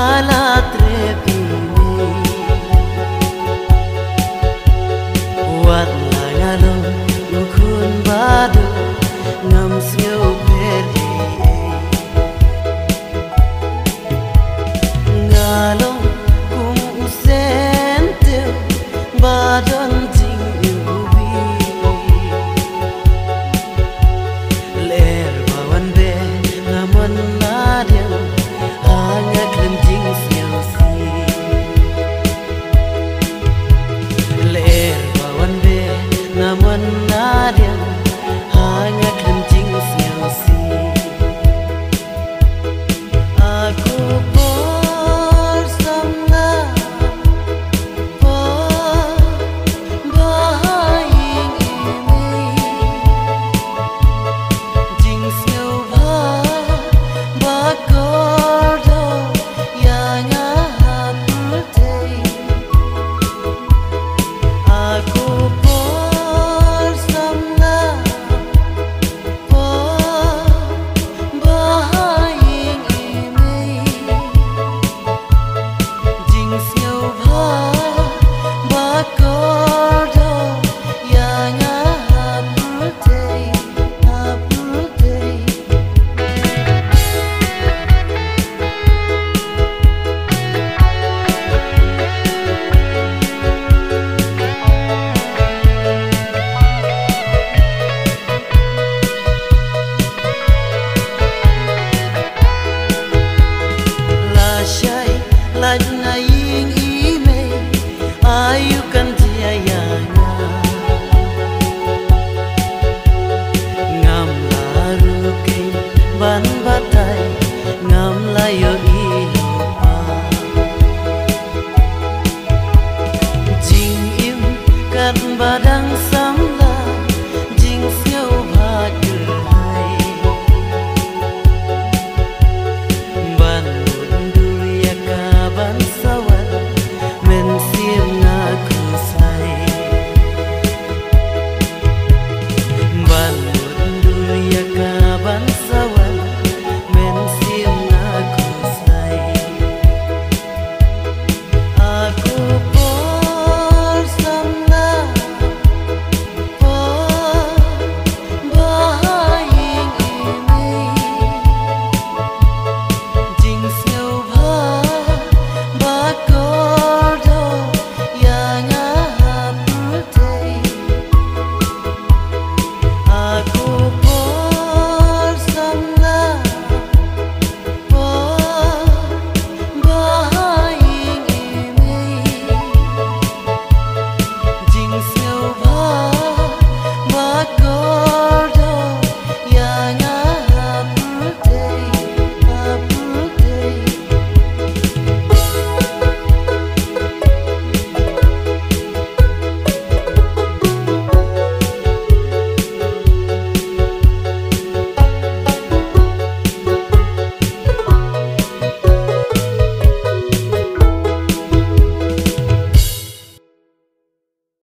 ಕಾಲ nadie hayır